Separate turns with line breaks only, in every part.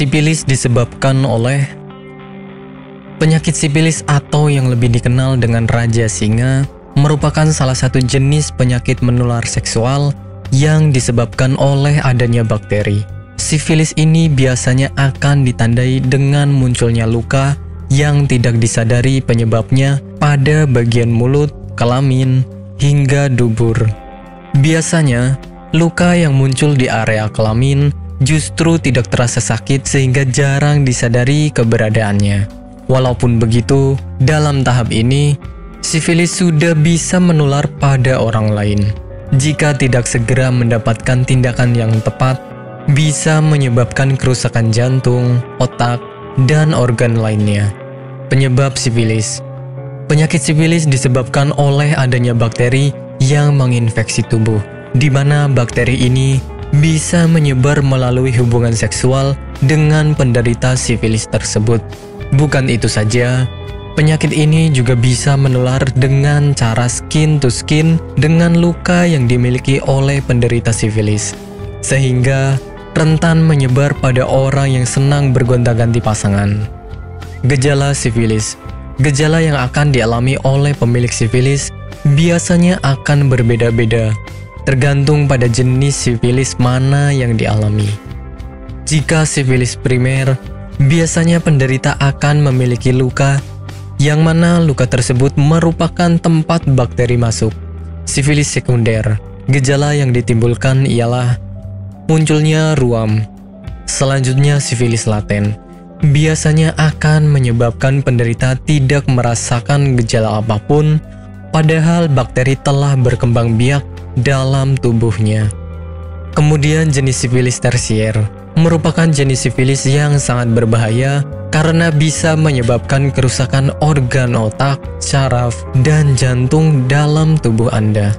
Sipilis disebabkan oleh penyakit sipilis atau yang lebih dikenal dengan raja singa merupakan salah satu jenis penyakit menular seksual yang disebabkan oleh adanya bakteri. Sifilis ini biasanya akan ditandai dengan munculnya luka yang tidak disadari penyebabnya pada bagian mulut, kelamin, hingga dubur. Biasanya, luka yang muncul di area kelamin justru tidak terasa sakit sehingga jarang disadari keberadaannya. Walaupun begitu, dalam tahap ini, sifilis sudah bisa menular pada orang lain. Jika tidak segera mendapatkan tindakan yang tepat, bisa menyebabkan kerusakan jantung, otak, dan organ lainnya. Penyebab sifilis Penyakit sifilis disebabkan oleh adanya bakteri yang menginfeksi tubuh, di mana bakteri ini bisa menyebar melalui hubungan seksual dengan penderita sifilis tersebut. Bukan itu saja, penyakit ini juga bisa menular dengan cara skin to skin dengan luka yang dimiliki oleh penderita sifilis, sehingga rentan menyebar pada orang yang senang bergonta-ganti pasangan. Gejala sifilis Gejala yang akan dialami oleh pemilik sifilis biasanya akan berbeda-beda tergantung pada jenis sifilis mana yang dialami. Jika sifilis primer, biasanya penderita akan memiliki luka yang mana luka tersebut merupakan tempat bakteri masuk. Sifilis sekunder, gejala yang ditimbulkan ialah munculnya ruam. Selanjutnya sifilis laten, biasanya akan menyebabkan penderita tidak merasakan gejala apa pun, padahal bakteri telah berkembang biak dalam tubuhnya. Kemudian jenis sifilis tersier merupakan jenis sifilis yang sangat berbahaya karena bisa menyebabkan kerusakan organ otak, saraf, dan jantung dalam tubuh Anda.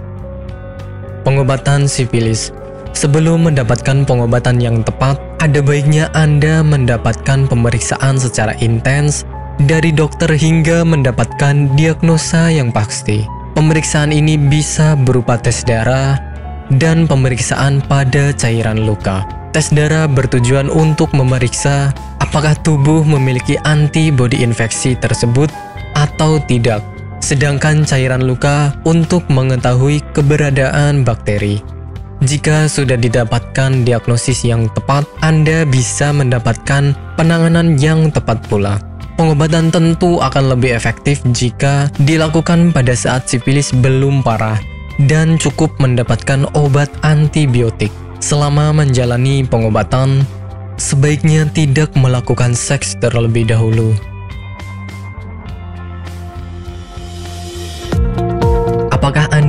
Pengobatan sifilis Sebelum mendapatkan pengobatan yang tepat, ada baiknya Anda mendapatkan pemeriksaan secara intens dari dokter hingga mendapatkan diagnosa yang pasti. Pemeriksaan ini bisa berupa tes darah dan pemeriksaan pada cairan luka. Tes darah bertujuan untuk memeriksa apakah tubuh memiliki antibodi infeksi tersebut atau tidak. Sedangkan cairan luka untuk mengetahui keberadaan bakteri. Jika sudah didapatkan diagnosis yang tepat, Anda bisa mendapatkan penanganan yang tepat pula. Pengobatan tentu akan lebih efektif jika dilakukan pada saat sifilis belum parah dan cukup mendapatkan obat antibiotik. Selama menjalani pengobatan, sebaiknya tidak melakukan seks terlebih dahulu.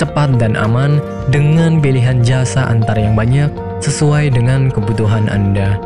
cepat dan aman dengan pilihan jasa antar yang banyak sesuai dengan kebutuhan Anda.